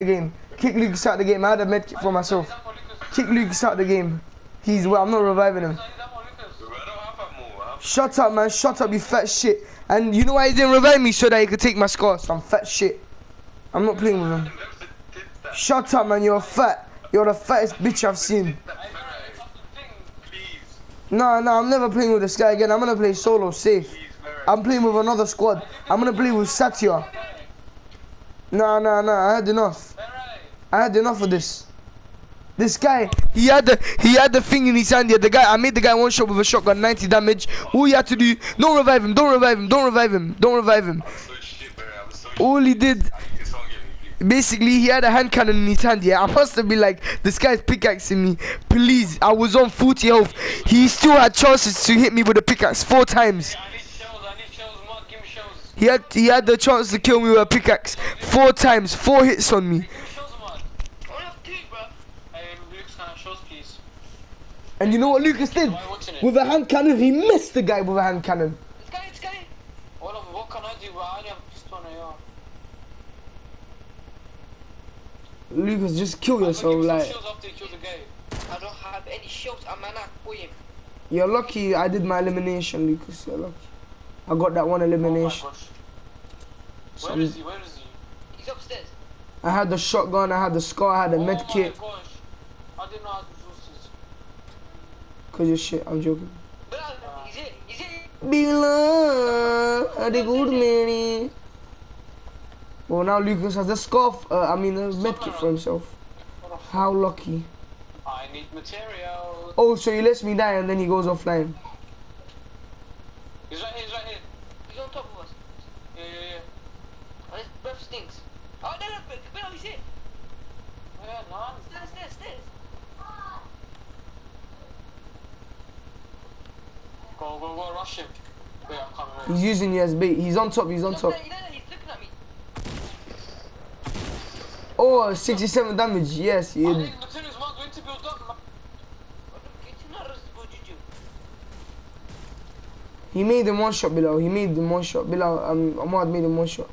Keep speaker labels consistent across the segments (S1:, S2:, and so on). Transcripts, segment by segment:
S1: the game. Kick Lucas out the game. I had a medkit for myself. Kick Lucas out the game. He's well, I'm not reviving him. Shut up, man. Shut up, you fat shit. And you know why he didn't revive me? So that he could take my scores. I'm fat shit. I'm not playing with him. Shut up, man. You're fat. You're the fattest bitch I've seen. No, no, I'm never playing with this guy again. I'm gonna play solo, safe. I'm playing with another squad. I'm gonna play with Satya. No, no, no. I had enough. I had enough of this. This guy, he had the he had the thing in his hand. Yeah, the guy, I made the guy one shot with a shotgun, 90 damage. All you had to do, don't revive him, don't revive him, don't revive him, don't revive him. All he did, basically, he had a hand cannon in his hand. Yeah, I must have been like, this guy's pickaxing me. Please, I was on 40 health. He still had chances to hit me with a pickaxe four times. He had he had the chance to kill me with a pickaxe four times, four hits on me. And you know what Lucas did? With a hand cannon, he missed the guy with a hand cannon.
S2: This guy. What, can I do? I pistol AR.
S1: Lucas, just kill yourself, like.
S2: you. I don't have any shields. I'm an him.
S1: You're lucky I did my elimination, Lucas. You're lucky. I got that one
S2: Oh
S1: elimination.
S2: is he? Where is he? He's upstairs.
S1: I had the shotgun, I had the scar, I had the
S2: oh
S1: med kit.
S2: gosh. I didn't know how to this.
S1: Cause you're shit, I'm joking.
S2: But uh, it? It?
S1: Bila, the good man. Well, now Lucas has the scarf, uh, I mean a med kit for himself.
S2: The
S1: How lucky.
S2: I need material.
S1: Oh, so he lets me die and then he goes offline.
S2: He's right here. He's right here. He's on top of us. Yeah, yeah, yeah. And his breath stinks. Oh no, no, but, but no, he's here. Yeah, no. Stairs, stairs, stairs. Go, go, go, rush him. Wait, I'm coming. Wait.
S1: He's using you as. He's on top, he's on
S2: He's
S1: top.
S2: there, he's there, he's looking at me.
S1: Oh, 67 damage, yes. He
S2: I
S1: had,
S2: think materials not going to build up, man. It's not responsible, Juju.
S1: he made him one shot below. He made him one shot below. Um, Ahmad made him one shot.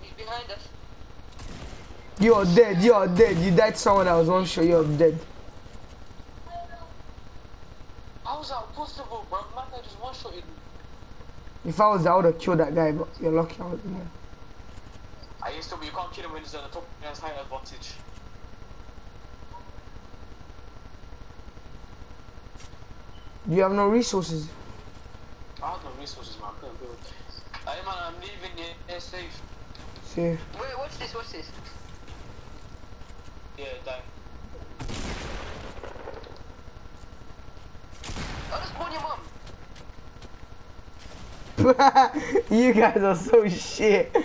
S2: He's behind us.
S1: You're dead, you're dead. You died someone that was one shot, you're dead.
S2: How is that possible, bro? Man, I just one shot.
S1: If I was I would have killed that guy, but you're lucky I wasn't there.
S2: I used to, but you can't kill him when he's on the top. He has height advantage.
S1: You have no resources.
S2: I have no resources, man. I couldn't build. Hey, man, I'm leaving here. They're safe.
S1: See,
S2: Wait, what's this? What's this? Yeah, die. Oh, that's spawn your mom.
S1: you guys are so shit.